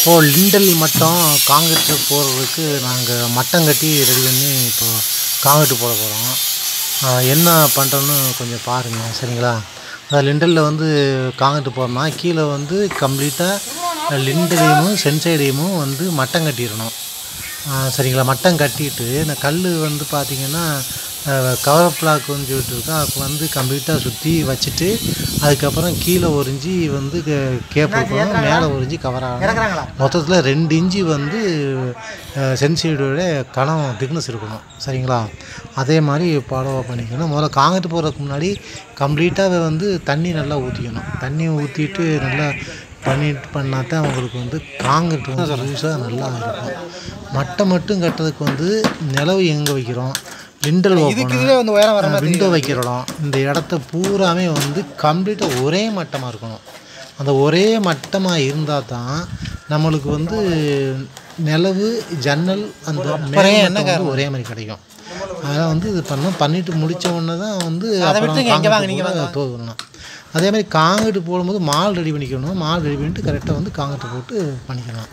இப்போது லிண்டல் மட்டம் காங்கிரீட்டு போடுறதுக்கு நாங்கள் மட்டம் கட்டி ரெடி பண்ணி இப்போது காங்கிரீட்டு போட போகிறோம் என்ன பண்ணுறோன்னு கொஞ்சம் பாருங்கள் சரிங்களா? அந்த லிண்டலில் வந்து காங்கிரீட்டு போடணும்னா கீழே வந்து கம்ப்ளீட்டாக லிண்டலையும் சென்சைடையும் வந்து மட்டம் கட்டிடணும். சரிங்களா? மட்டம் கட்டிட்டு இந்த கல் வந்து பார்த்திங்கன்னா கவர் பிளாக்குன்னு சொல்லிட்டு இருக்கோம். அதுக்கு வந்து கம்ப்ளீட்டாக சுற்றி வச்சுட்டு அதுக்கப்புறம் கீழே ஒரு இன்ச்சி வந்து கேப் இருக்கணும். மேலே ஒரு இன்ச்சி கவர் ஆகணும் மொத்தத்தில் ரெண்டு இன்ச்சி வந்து சென்சிடியோட கணம் திக்னஸ் இருக்கணும். சரிங்களா? அதே மாதிரி படவை பண்ணிக்கணும். முதல்ல காங்கிரீட் போடுறதுக்கு முன்னாடி கம்ப்ளீட்டாக வந்து தண்ணி நல்லா ஊற்றிக்கணும் தண்ணி ஊற்றிட்டு நல்லா பண்ணிட்டு பண்ணால் தான் அவங்களுக்கு வந்து காங்கிரீட் வந்து லூஸாக நல்லா இருக்கும். மட்டை மட்டும் கட்டுறதுக்கு வந்து நிலவு எங்கே வைக்கிறோம்? லிண்டல் வந்து உயரம் வர மாதிரி விண்டோ வைக்கிற இடம் இந்த இடத்த பூராமே வந்து கம்ப்ளீட்டாக ஒரே மட்டமாக இருக்கணும். அந்த ஒரே மட்டமாக இருந்தால் தான் நம்மளுக்கு வந்து நிலவு ஜன்னல் அந்த வந்து ஒரே மாதிரி கிடைக்கும். அதெல்லாம் வந்து இது பண்ணோம் பண்ணிட்டு முடித்த உடனே தான் வந்து தோதணும் அதே மாதிரி காங்கிரீட் போடும்போது மால் ரெடி பண்ணிக்கணும். மால் ரெடி பண்ணிட்டு கரெக்டாக வந்து காங்கிரீட் போட்டு பண்ணிக்கணும்